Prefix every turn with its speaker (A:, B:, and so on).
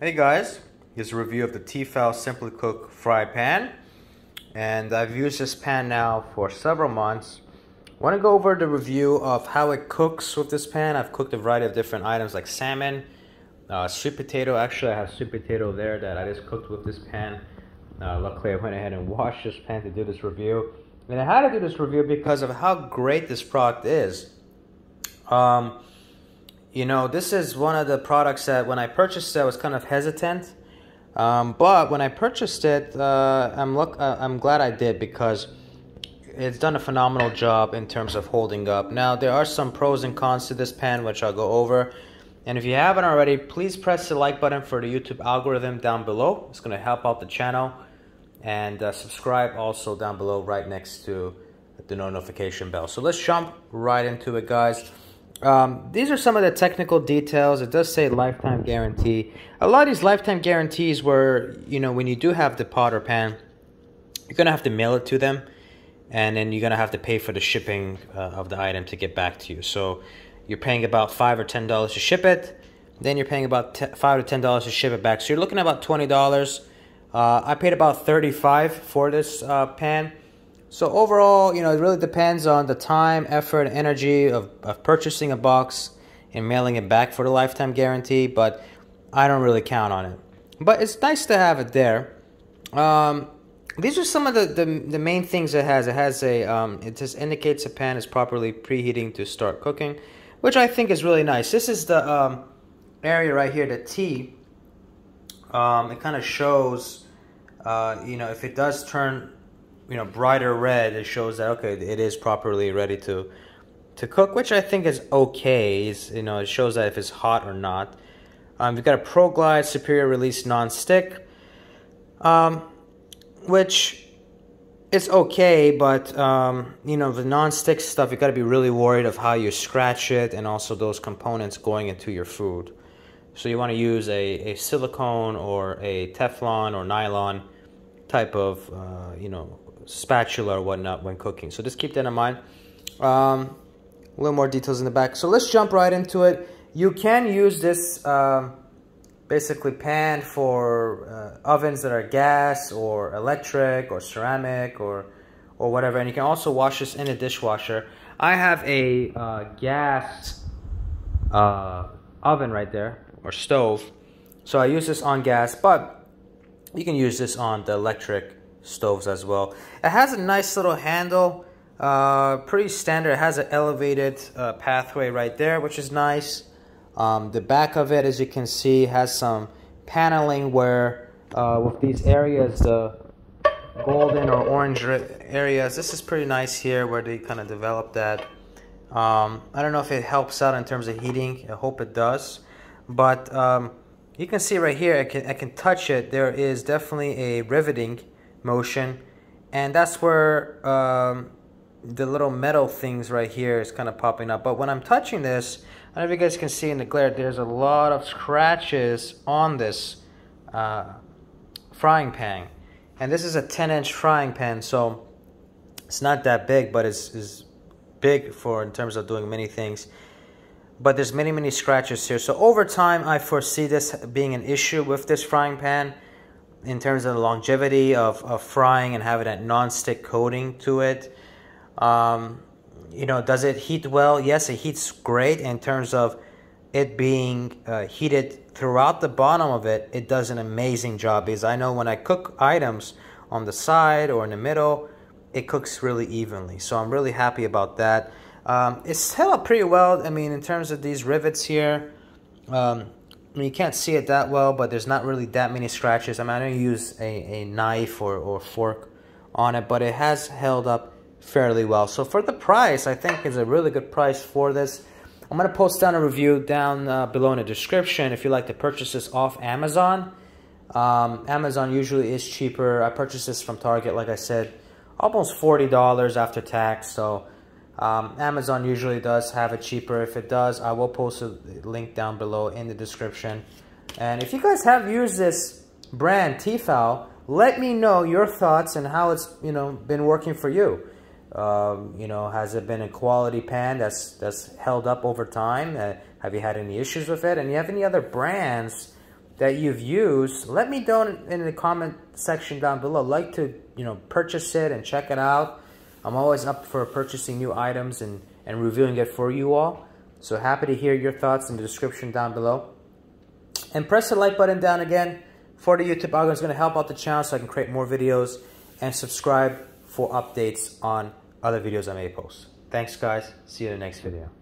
A: Hey guys, here's a review of the T-Fal Simply Cook fry pan. And I've used this pan now for several months. want to go over the review of how it cooks with this pan. I've cooked a variety of different items like salmon, uh, sweet potato. Actually, I have sweet potato there that I just cooked with this pan. Uh, luckily, I went ahead and washed this pan to do this review. And I had to do this review because of how great this product is. Um, you know, this is one of the products that when I purchased it, I was kind of hesitant. Um, but when I purchased it, uh, I'm look, uh, I'm glad I did because it's done a phenomenal job in terms of holding up. Now there are some pros and cons to this pen, which I'll go over. And if you haven't already, please press the like button for the YouTube algorithm down below. It's going to help out the channel. And uh, subscribe also down below right next to the notification bell. So let's jump right into it, guys. Um, these are some of the technical details. It does say lifetime guarantee. A lot of these lifetime guarantees where, you know, when you do have the pot or pan, you're going to have to mail it to them. And then you're going to have to pay for the shipping uh, of the item to get back to you. So you're paying about 5 or $10 to ship it. Then you're paying about 5 to $10 to ship it back. So you're looking at about $20. Uh, I paid about 35 for this uh, pan. So overall, you know, it really depends on the time, effort, energy of, of purchasing a box and mailing it back for the lifetime guarantee, but I don't really count on it. But it's nice to have it there. Um, these are some of the, the, the, main things it has. It has a, um, it just indicates a pan is properly preheating to start cooking, which I think is really nice. This is the um, area right here, the T. Um, it kind of shows, uh, you know, if it does turn you know brighter red it shows that okay it is properly ready to to cook which I think is okay. It's, you know it shows that if it's hot or not. Um, you've got a Pro Glide Superior Release non-stick um, which is okay but um, you know the non-stick stuff you got to be really worried of how you scratch it and also those components going into your food. So you want to use a, a silicone or a Teflon or nylon type of uh, you know spatula or whatnot when cooking. So just keep that in mind. Um, a little more details in the back. So let's jump right into it. You can use this uh, basically pan for uh, ovens that are gas or electric or ceramic or or whatever. And you can also wash this in a dishwasher. I have a uh, gas uh, oven right there or stove. So I use this on gas, but you can use this on the electric stoves as well. It has a nice little handle, uh, pretty standard. It has an elevated uh, pathway right there, which is nice. Um, the back of it, as you can see, has some paneling where uh, with these areas, the golden or orange areas, this is pretty nice here where they kind of developed that. Um, I don't know if it helps out in terms of heating. I hope it does. But um, you can see right here, I can, I can touch it. There is definitely a riveting motion. And that's where um, the little metal things right here is kind of popping up. But when I'm touching this I don't know if you guys can see in the glare there's a lot of scratches on this uh, frying pan. And this is a 10 inch frying pan so it's not that big but it's, it's big for in terms of doing many things. But there's many many scratches here. So over time I foresee this being an issue with this frying pan in terms of the longevity of, of frying and having that non-stick coating to it. Um, you know, does it heat well? Yes, it heats great in terms of it being uh, heated throughout the bottom of it. It does an amazing job because I know when I cook items on the side or in the middle, it cooks really evenly. So I'm really happy about that. Um, it's held up pretty well. I mean, in terms of these rivets here, um, I mean, you can't see it that well, but there's not really that many scratches. I mean, I don't use a, a knife or, or fork on it, but it has held up fairly well. So for the price, I think is a really good price for this. I'm going to post down a review down uh, below in the description if you'd like to purchase this off Amazon. Um, Amazon usually is cheaper. I purchased this from Target, like I said, almost $40 after tax. So um, Amazon usually does have it cheaper. If it does, I will post a link down below in the description. And if you guys have used this brand, T-Fal, let me know your thoughts and how it's you know been working for you. Um, you know, has it been a quality pan that's that's held up over time? Uh, have you had any issues with it? And you have any other brands that you've used, let me know in the comment section down below. Like to, you know, purchase it and check it out. I'm always up for purchasing new items and, and reviewing it for you all. So happy to hear your thoughts in the description down below. And press the like button down again for the YouTube algorithm. It's going to help out the channel so I can create more videos. And subscribe for updates on other videos I may post. Thanks guys. See you in the next video.